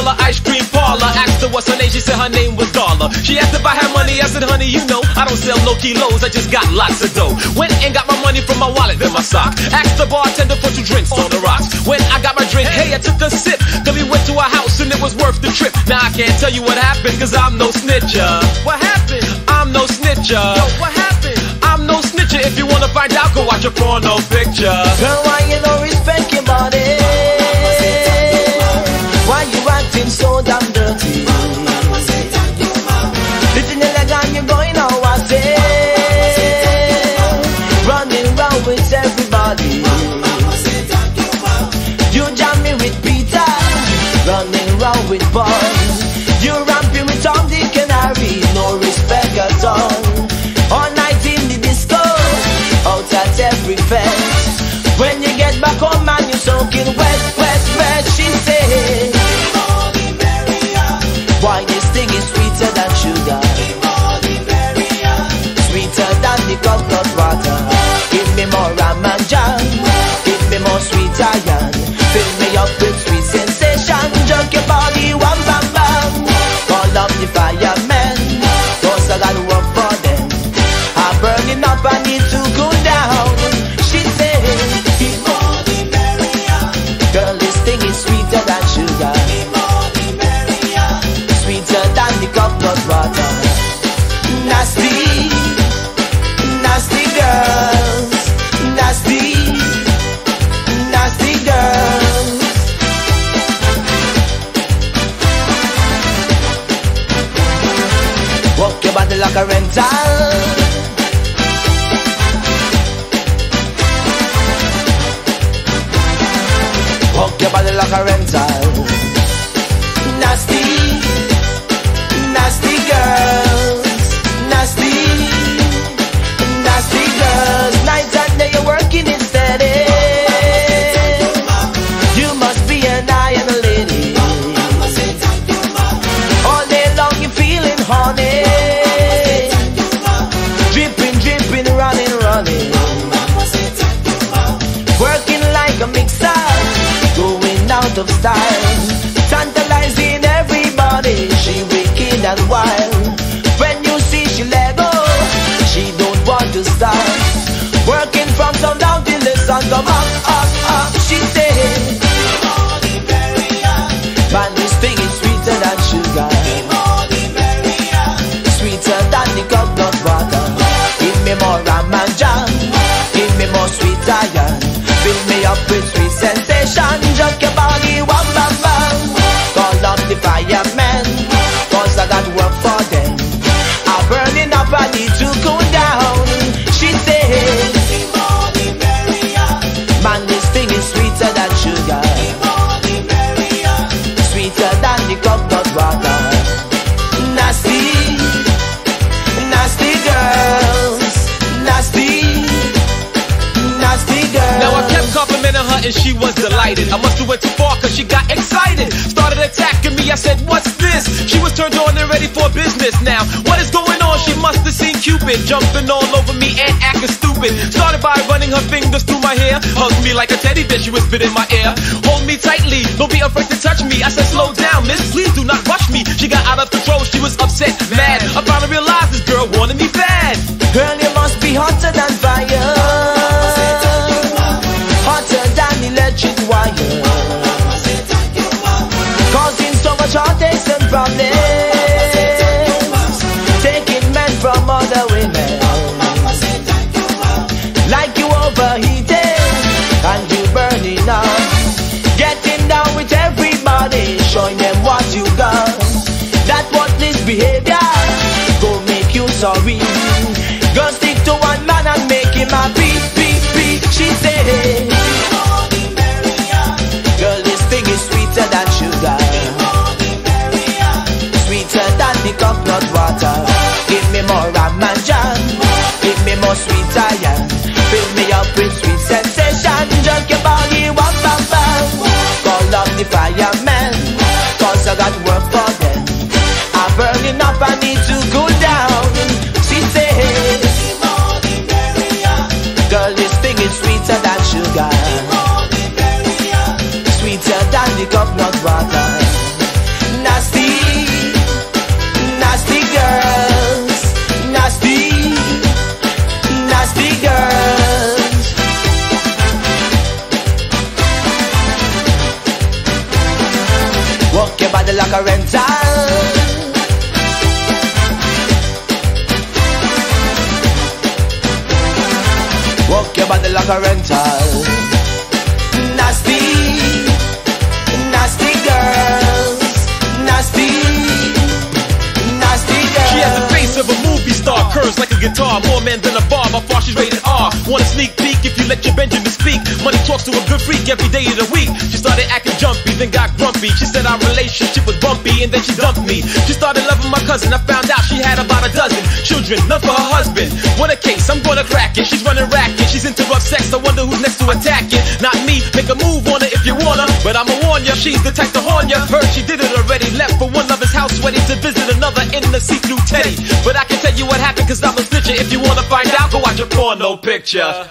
dollar ice cream parlor. Asked her what's her name, she said her name was Darla. She asked if I had money, I said, honey, you know, I don't sell no kilos, I just got lots of dough. Went and got my money from my wallet, then my sock. Asked the bartender for two drinks on the rocks. When I got my drink, hey, I took a sip. Then we went to a house and it was worth the trip. Now I can't tell you what happened, cause I'm no snitcher. What happened? I'm no snitcher. Yo, what happened? I'm no snitcher. If you wanna find out, go watch a porno picture. Girl, more your body like a rental. Walk your body like a rental. Out of style. Tantalizing everybody, she wicked and wild. Her and she was delighted. I must have went too far cause she got excited. Started attacking me, I said, what's this? She was turned on and ready for business now. What is going on? She must have seen Cupid jumping all over me and acting stupid. Started by running her fingers through my hair. Hugged me like a teddy bear, she whispered in my ear. Hold me tightly, don't be afraid to touch me. I said, slow down, miss, please do not rush me. She got out of control, she was upset, mad. I finally realized body, showing them what you got. That's what this behavior go make you sorry. Gonna stick to one man and make him happy. Be, be, she said. Girl, this thing is sweeter than sugar. Sweeter than the coconut water. Give me more rum jam. Give me more sweet iron. Fill me up Fuck your body like a rental. Walk your body like a rental. Nasty. Guitar, more men than a bar. By far she's rated R. Want a sneak peek if you let your Benjamin speak? Money talks to a good freak every day of the week. She started acting jumpy, then got grumpy. She said our relationship was bumpy, and then she dumped me. She started loving my cousin. I found out she had about a dozen children, none for her husband. What a case, I'm gonna crack it. She's running racket. She's into rough sex. I wonder who's next to attack it. Not me. Make a move on her if you wanna, but I'ma warn ya. She's the type to horn ya. Heard she did it already. Left for one his house wedding to visit another in the see-through teddy. But I can tell you what happened, cause I'm a snitcher. If you wanna find out, go watch a porno picture.